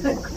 Как?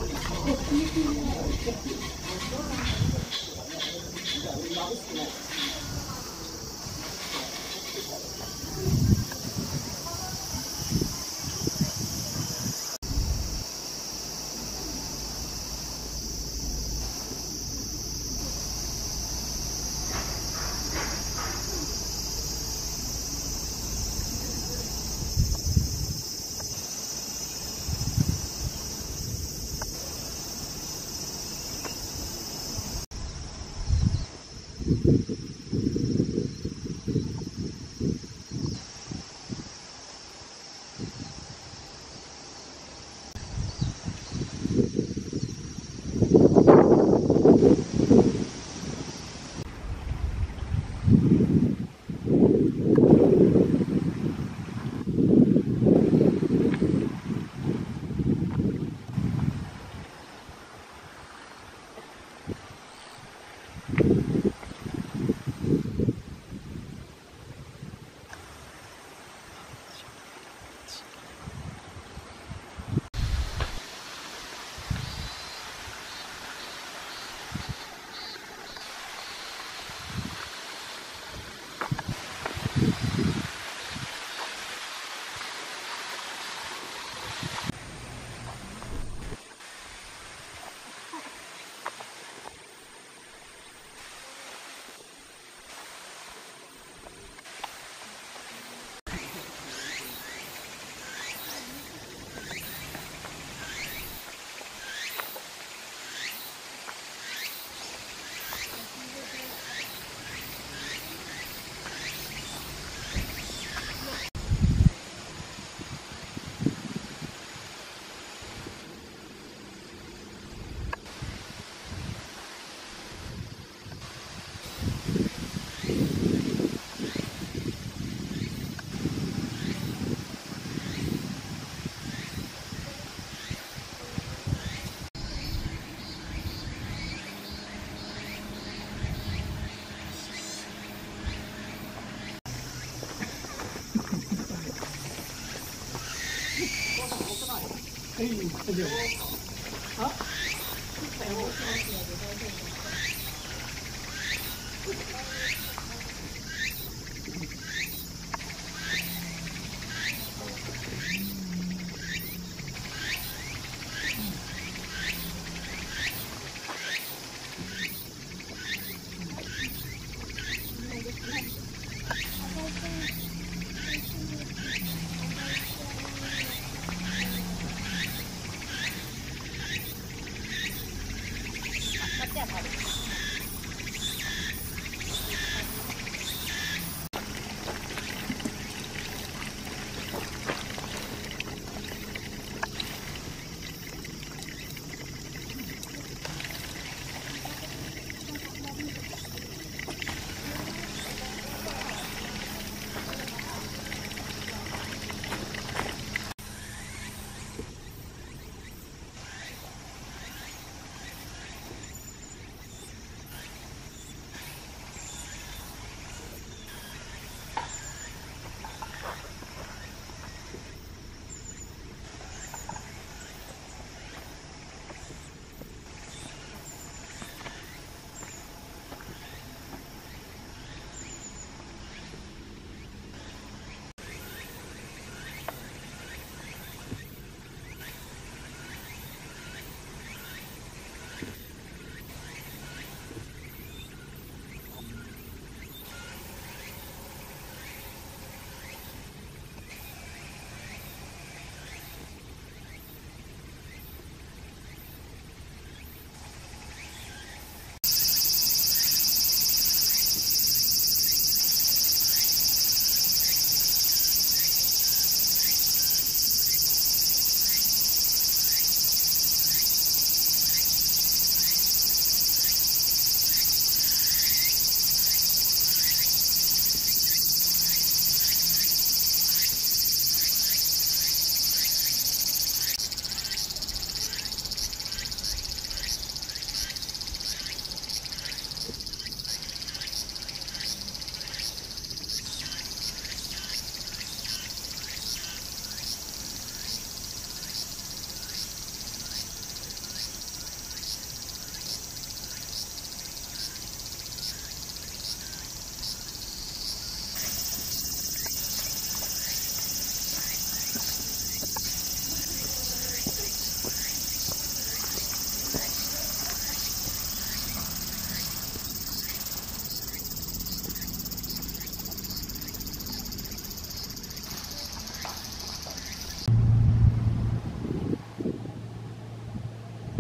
哎，再见。